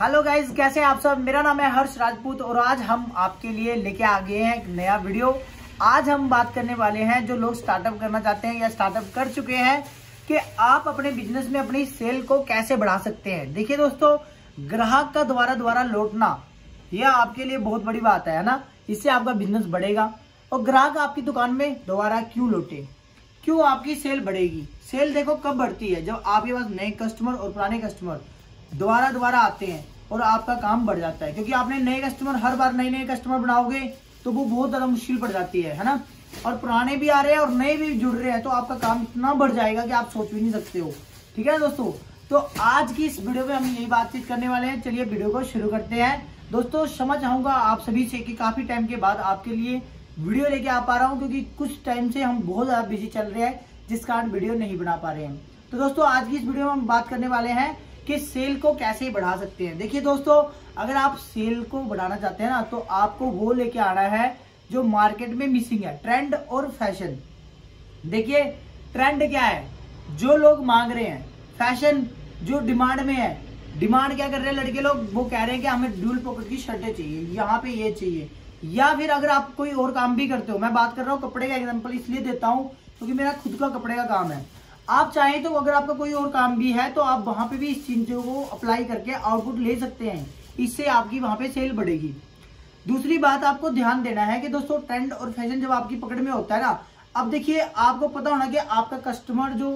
Hello guys कैसे आप सब? मेरा नाम है हर्ष राजपूत और आज हम आपके लिए लेके आ गए हैं एक नया वीडियो आज हम बात करने वाले हैं जो लोग स्टार्टअप करना चाहते हैं या स्टार्टअप कर चुके हैं कि आप अपने बिज़नेस में अपनी सेल को कैसे बढ़ा सकते हैं। देखिए दोस्तों, ग्राहक का द्वारा द्वारा लौटना यह आपके लिए बहुत बड़ी बात है ना? इससे आपका बिज़नेस बढ़ेगा। और ग्राहक आपकी दुकान में दोबारा क्यों लौटे? क्यों आपकी सेल बढ़ेगी? सेल देखो कब बढ़ती है? जब आपके पास नए कस्टमर और पुराने कस्टमर दोबारा दोबारा आते हैं और आपका काम बढ़ जाता है। क्योंकि आपने नए कस्टमर हर बार नए नए कस्टमर बनाओगे तो वो बहुत ज़्यादा मुश्किल पड़ जाती है है ना? और पुराने भी आ रहे हैं और नए भी जुड़ रहे हैं तो आपका काम इतना बढ़ जाएगा कि आप सोच भी नहीं सकते हो। ठीक है दोस्तों? तो आज की इस वीडियो में हम यही बातचीत करने वाले हैं। चलिए वीडियो को शुरू करते हैं। दोस्तों, क्षमा चाहूँगा आप सभी से कि काफ़ी टाइम के बाद आपके लिए वीडियो लेके आ पा रहा हूँ, क्योंकि कुछ टाइम से हम बहुत ज़्यादा बिज़ी चल रहे हैं, जिस कारण वीडियो नहीं बना पा रहे हैं। तो दोस्तों, आज की इस वीडियो में हम बात करने वाले हैं कि सेल को कैसे बढ़ा सकते हैं। देखिए दोस्तों, अगर आप सेल को बढ़ाना चाहते हैं ना तो आपको वो लेके आना है जो मार्केट में मिसिंग है, ट्रेंड और फ़ैशन। देखिए, ट्रेंड क्या है? जो लोग मांग रहे हैं, फ़ैशन जो डिमांड में है, डिमांड क्या कर रहे हैं लड़के लोग? वो कह रहे हैं कि हमें ड्यूल पॉकेट की शर्टें चाहिए, यहाँ पे ये चाहिए। या फिर अगर आप कोई और काम भी करते हो, मैं बात कर रहा हूँ कपड़े का एग्ज़ाम्पल इसलिए देता हूँ, क्योंकि तो मेरा खुद का कपड़े का काम है। आप चाहें तो अगर आपका कोई और काम भी है तो आप वहाँ पे भी इस चीज़ों को अप्लाई करके आउटपुट ले सकते हैं। इससे आपकी वहाँ पे सेल बढ़ेगी। दूसरी बात आपको ध्यान देना है कि दोस्तों ट्रेंड और फ़ैशन जब आपकी पकड़ में होता है ना अब देखिए आपको पता होना कि आपका कस्टमर जो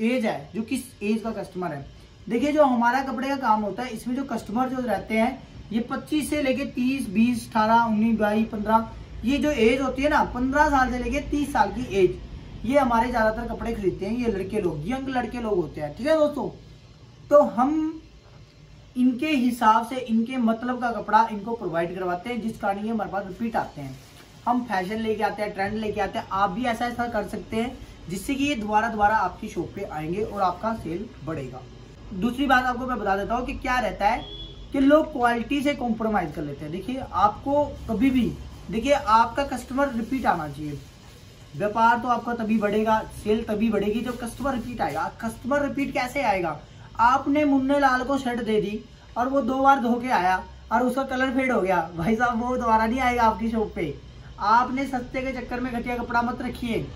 एज है जो किस एज का कस्टमर है। देखिए जो हमारा कपड़े का काम होता है इसमें जो कस्टमर जो रहते हैं ये 25 से लेके 30, 20, 18, 19, 22, 15 ये जो एज होती है ना 15 साल से लेके 30 साल की एज ये हमारे ज़्यादातर कपड़े खरीदते हैं, ये लड़के लोग यंग लड़के लोग होते हैं, ठीक है दोस्तों? तो हम इनके हिसाब से, इनके मतलब का कपड़ा इनको प्रोवाइड करवाते हैं, जिस कारण ये हमारे पास रिपीट आते हैं। हम फ़ैशन लेके आते हैं ट्रेंड लेके आते हैं, आप भी ऐसा ऐसा कर सकते हैं, जिससे कि ये दोबारा दोबारा आपकी शॉप पे आएँगे और आपका सेल बढ़ेगा। दूसरी बात आपको मैं बता देता हूँ कि क्या रहता है कि लोग क्वालिटी से कॉम्प्रोमाइज कर लेते हैं। देखिए, आपको कभी भी, देखिए, आपका कस्टमर रिपीट आना चाहिए। व्यापार तो आपका तभी बढ़ेगा, सेल तभी बढ़ेगी जब कस्टमर रिपीट आएगा। कस्टमर रिपीट कैसे आएगा? आपने मुन्ने लाल को शर्ट दे दी और वो दो बार धो के आया और उसका कलर फेड हो गया। भाई साहब, वो दोबारा नहीं आएगा आपकी शॉप पे। आपने सस्ते के चक्कर में घटिया कपड़ा मत रखिए।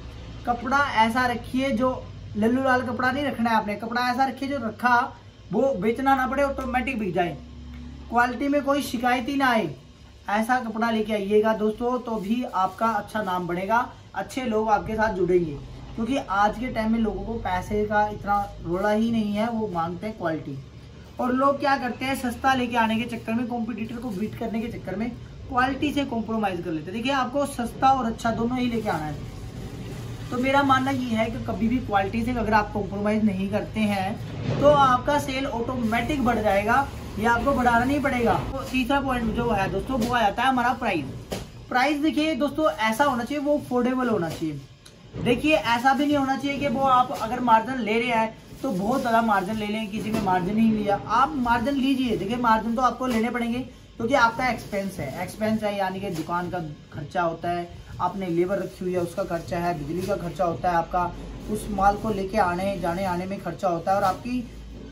कपड़ा ऐसा रखिए जो लल्लू लाल कपड़ा नहीं रखना है आपने। कपड़ा ऐसा रखिए जो रखा, वो बेचना ना पड़े ऑटोमेटिक बिक जाए। क्वालिटी में कोई शिकायत ही ना आए। ऐसा कपड़ा लेके आइएगा दोस्तों तो भी आपका अच्छा नाम बढ़ेगा। अच्छे लोग आपके साथ जुड़ेंगे। क्योंकि आज के टाइम में लोगों को पैसे का इतना रोड़ा ही नहीं है, वो मांगते हैं क्वालिटी और लोग क्या करते हैं, सस्ता लेके आने के चक्कर में कॉम्पिटिटर को बीट करने के चक्कर में क्वालिटी से कॉम्प्रोमाइज कर लेते हैं। देखिए, आपको सस्ता और अच्छा दोनों ही लेके आना है। तो मेरा मानना ये है कि कभी भी क्वालिटी से अगर आप कॉम्प्रोमाइज नहीं करते हैं तो आपका सेल ऑटोमेटिक बढ़ जाएगा। ये आपको बढ़ाना नहीं पड़ेगा। तो तीसरा पॉइंट जो है दोस्तों, वो आ जाता है हमारा प्राइस प्राइस देखिए दोस्तों, ऐसा होना चाहिए, वो अफोर्डेबल होना चाहिए। देखिए, ऐसा भी नहीं होना चाहिए कि वो आप अगर मार्जिन ले रहे हैं तो बहुत ज़्यादा मार्जिन ले लें, किसी में मार्जिन नहीं लिया। आप मार्जिन लीजिए। देखिए मार्जिन तो आपको लेने पड़ेंगे, क्योंकि आपका एक्सपेंस है। एक्सपेंस है, यानी कि दुकान का खर्चा होता है, आपने लेबर रखी हुई है, उसका खर्चा है, बिजली का खर्चा होता है आपका, उस माल को लेके आने, जाने, आने में खर्चा होता है, और आपकी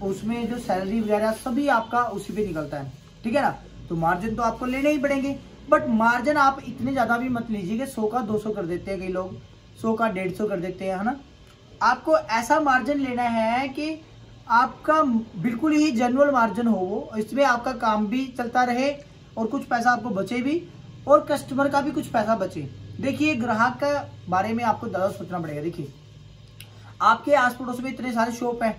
उसमें जो सैलरी वगैरह सभी आपका उसी पे निकलता है। ठीक है ना? तो मार्जिन तो आपको लेने ही पड़ेंगे। बट मार्जिन आप इतने ज़्यादा भी मत लीजिए कि सौ का दो सौ कर देते हैं कई लोग। सौ का डेढ़ सौ कर देते हैं, है ना? आपको ऐसा मार्जिन लेना है कि आपका बिल्कुल ही जनरल मार्जिन हो वो। इसमें आपका काम भी चलता रहे और कुछ पैसा आपको बचे भी और कस्टमर का भी कुछ पैसा बचे। देखिए, ग्राहक का बारे में आपको ज़्यादा सोचना पड़ेगा। देखिए, आपके आस पड़ोस में इतने सारे शॉप है।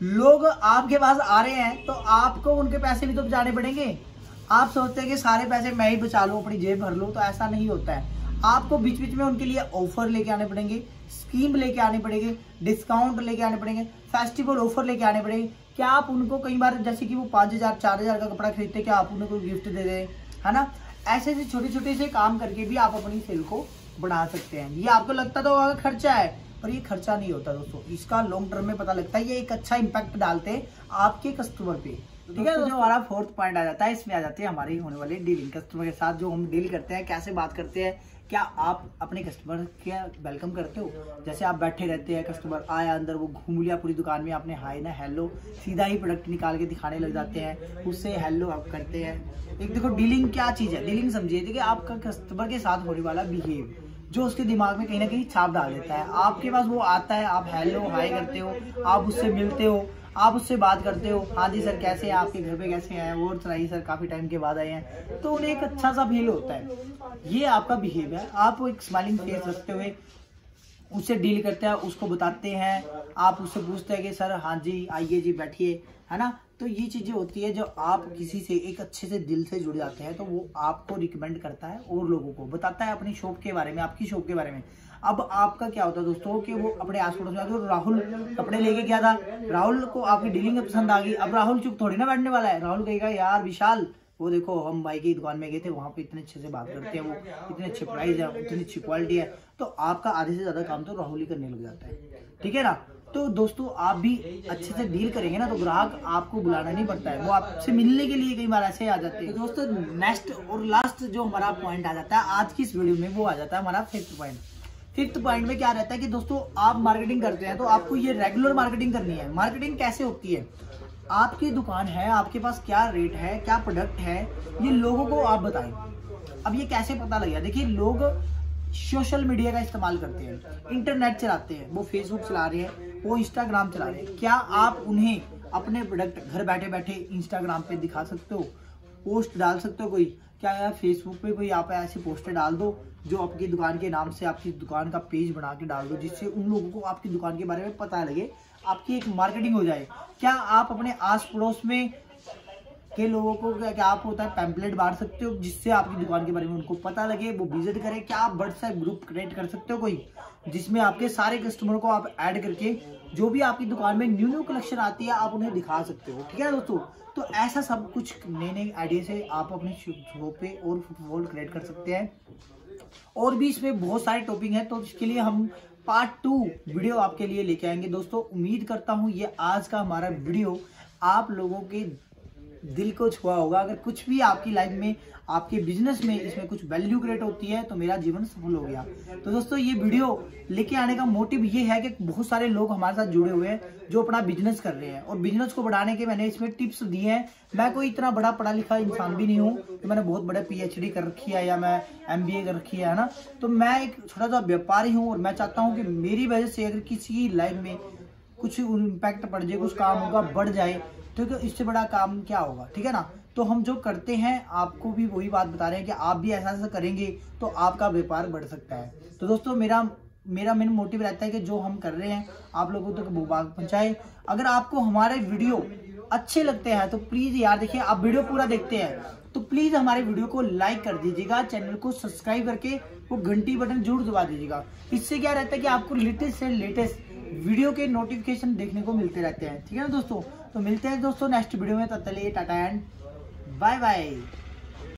लोग आपके पास आ रहे हैं तो आपको उनके पैसे भी तो बचाने पड़ेंगे। आप सोचते हैं कि सारे पैसे मैं ही बचा लूँ, अपनी जेब भर लूँ तो ऐसा नहीं होता है। आपको बीच बीच में उनके लिए ऑफ़र लेके आने पड़ेंगे, स्कीम लेके आने पड़ेंगे, डिस्काउंट लेके आने पड़ेंगे, फेस्टिवल ऑफ़र लेके आने पड़ेंगे। क्या आप उनको कई बार, जैसे कि वो पाँच हज़ार, चार हज़ार का कपड़ा खरीदते, क्या आप उन्हें कोई गिफ्ट दे दें है? ना? ऐसे ऐसे छोटे छोटे से काम करके भी आप अपनी सेल को बढ़ा सकते हैं। ये आपको लगता तो खर्चा है पर ये खर्चा नहीं होता दोस्तों। इसका लॉन्ग टर्म में पता लगता है ये एक अच्छा इम्पैक्ट डालते हैं आपके कस्टमर पे। ठीक है जो हमारा फोर्थ पॉइंट आ जाता है इसमें आ जाती है हमारी होने वाली डीलिंग कस्टमर के साथ जो हम डील करते हैं कैसे बात करते हैं क्या आप अपने कस्टमर क्या वेलकम करते हो? जैसे आप बैठे रहते हैं कस्टमर आया अंदर वो घूम लिया पूरी दुकान में आपने हाई ना हेलो सीधा ही प्रोडक्ट निकाल के दिखाने लग जाते हैं उससे हेलो आप करते हैं। एक देखो डीलिंग क्या चीज़ है? डीलिंग समझिए देखिए आपका कस्टमर के साथ होने वाला बिहेव जो उसके दिमाग में कहीं ना कहीं छाप डाल देता है। आपके पास वो आता है, आप हेलो हाई करते हो, आप उससे मिलते हो, आप उससे बात करते हो। हाँ जी सर, कैसे हैं? आपके घर पे कैसे हैं? और सुनाइए सर, काफ़ी टाइम के बाद आए हैं। तो उन्हें एक अच्छा सा फील होता है। ये आपका बिहेवियर आप एक स्माइलिंग फेस रखते हुए उससे डील करते हैं, उसको बताते हैं। आप उससे पूछते हैं कि, सर हाँ जी, आइए जी, बैठिए। है ना? तो ये चीज़ें होती है जो आप किसी से एक अच्छे से दिल से जुड़ जाते हैं तो वो आपको रिकमेंड करता है और लोगों को। बताता है अपनी शॉप के बारे में, आपकी शॉप के बारे में। अब आपका क्या होता है दोस्तों कि वो अपने आस पड़ोस में राहुल कपड़े लेके क्या था। राहुल को आपकी डीलिंग पसंद आ गई। अब राहुल चुप थोड़ी ना बैठने वाला है। राहुल कहेगा, यार, विशाल, वो देखो, हम भाई की दुकान में गए थे, वहाँ पे इतने अच्छे से बात करते हैं, वो इतने अच्छे प्राइस है, इतनी अच्छी क्वालिटी है। तो आपका आधे से ज़्यादा काम तो राहुल ही करने लग जाता है। ठीक है ना? तो दोस्तों, आप भी अच्छे से डील करेंगे ना तो ग्राहक आपको बुलाना नहीं पड़ता है। वो आपसे मिलने के लिए कई बार ऐसे आ जाते हैं। तो दोस्तों नेक्स्ट और लास्ट जो हमारा पॉइंट आ जाता है, आज की इस वीडियो में वो आ जाता है हमारा फिफ्थ पॉइंट फिफ्थ पॉइंट में क्या रहता है कि दोस्तों, आप मार्केटिंग करते हैं तो आपको ये रेगुलर मार्केटिंग करनी है। मार्केटिंग कैसे होती है? आपकी दुकान है, आपके पास क्या रेट है, क्या प्रोडक्ट है, ये लोगों को आप बताएँ। अब ये कैसे पता लगेगा देखिए, लोग सोशल मीडिया का इस्तेमाल करते हैं, इंटरनेट चलाते हैं, वो फेसबुक चला रहे हैं, वो इंस्टाग्राम चला रहे हैं। क्या आप उन्हें अपने प्रोडक्ट घर बैठे बैठे इंस्टाग्राम पे दिखा सकते हो? पोस्ट डाल सकते हो कोई? क्या यार फेसबुक पे कोई आप ऐसे पोस्टर डाल दो जो आपकी दुकान के नाम से आपकी दुकान का पेज बना के डाल दो, जिससे उन लोगों को आपकी दुकान के बारे में पता लगे, आपकी एक मार्केटिंग हो जाए। क्या आप अपने आस पड़ोस में के लोगों को क्या क्या आप होता है पैम्पलेट बांट सकते हो जिससे आपकी दुकान के बारे में उनको पता लगे, वो विज़िट करें। क्या आप व्हाट्सएप ग्रुप क्रिएट कर सकते हो कोई, जिसमें आपके सारे कस्टमर को आप ऐड करके जो भी आपकी दुकान में न्यू न्यू कलेक्शन आती है, आप उन्हें दिखा सकते हो। ठीक है दोस्तों? तो ऐसा सब कुछ नए नए आइडिया से आप अपने शो पे और फुटबॉल क्रिएट कर सकते हैं। और भी इसमें बहुत सारे टॉपिक हैं तो इसके लिए हम पार्ट टू वीडियो आपके लिए लेके आएँगे। दोस्तों, उम्मीद करता हूँ ये आज का हमारा वीडियो आप लोगों के दिल को छुआ होगा। अगर कुछ भी आपकी लाइफ में, आपके बिज़नेस में इसमें कुछ वैल्यू क्रिएट होती है तो मेरा जीवन सफल हो गया। तो दोस्तों, ये वीडियो लेके आने का मोटिव ये है कि बहुत सारे लोग हमारे साथ जुड़े हुए हैं, जो अपना बिज़नेस कर रहे हैं। और बिज़नेस को बढ़ाने के मैंने इसमें टिप्स दिए हैं। मैं कोई इतना बड़ा पढ़ा लिखा इंसान भी नहीं हूँ तो मैंने बहुत बड़ा पीएचडी कर रखी है या मैं एमबीए कर रखी है ना? तो मैं एक छोटा सा व्यापारी हूँ और मैं चाहता हूँ कि मेरी वजह से अगर किसी लाइफ में कुछ इम्पैक्ट पड़ जाए, कुछ काम होगा, बढ़ जाए तो इससे बड़ा काम क्या होगा, ठीक है ना? तो हम जो करते हैं, आपको भी वही बात बता रहे हैं कि आप भी ऐसा ऐसा करेंगे तो आपका व्यापार बढ़ सकता है। तो दोस्तों, मेरा मेरा मेन मोटिव रहता है कि जो हम कर रहे हैं, आप लोगों तक तो बाग पहुँचाए। अगर आपको हमारे वीडियो अच्छे लगते हैं तो प्लीज़ यार देखिए, आप वीडियो पूरा देखते हैं तो प्लीज़ हमारे वीडियो को लाइक कर दीजिएगा चैनल को सब्सक्राइब करके वो घंटी बटन ज़रूर दबा दीजिएगा। इससे क्या रहता है कि आपको लेटेस्ट से लेटेस्ट वीडियो के नोटिफिकेशन देखने को मिलते रहते हैं, ठीक है ना दोस्तों? तो मिलते हैं दोस्तों नेक्स्ट वीडियो में तब तक टाटा एंड बाय बाय।